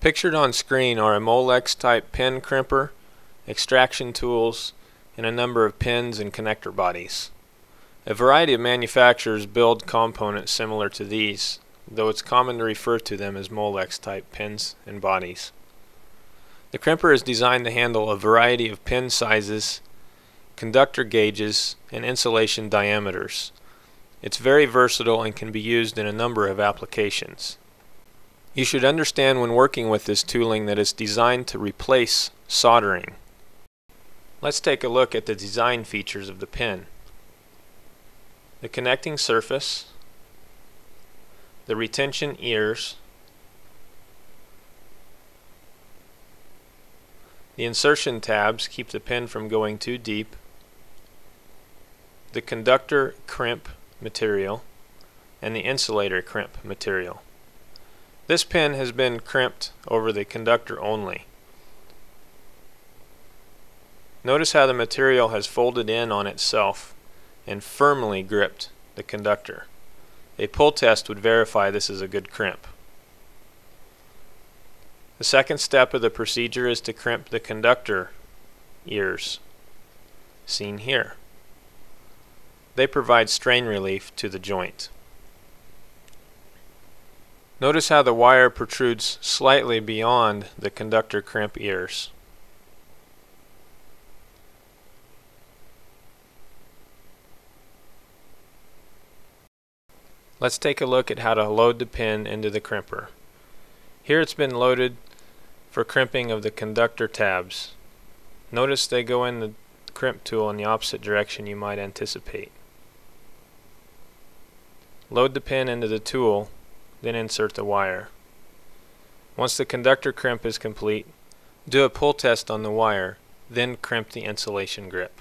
Pictured on screen are a Molex type pin crimper, extraction tools, and a number of pins and connector bodies. A variety of manufacturers build components similar to these, though it's common to refer to them as Molex type pins and bodies. The crimper is designed to handle a variety of pin sizes, conductor gauges, and insulation diameters. It's very versatile and can be used in a number of applications. You should understand when working with this tooling that it's designed to replace soldering. Let's take a look at the design features of the pin. The connecting surface, the retention ears, the insertion tabs keep the pin from going too deep, the conductor crimp material, and the insulator crimp material. This pin has been crimped over the conductor only. Notice how the material has folded in on itself and firmly gripped the conductor. A pull test would verify this is a good crimp. The second step of the procedure is to crimp the conductor ears, seen here. They provide strain relief to the joint. Notice how the wire protrudes slightly beyond the conductor crimp ears. Let's take a look at how to load the pin into the crimper. Here it's been loaded for crimping of the conductor tabs. Notice they go in the crimp tool in the opposite direction you might anticipate. Load the pin into the tool then insert the wire. Once the conductor crimp is complete, do a pull test on the wire, then crimp the insulation grip.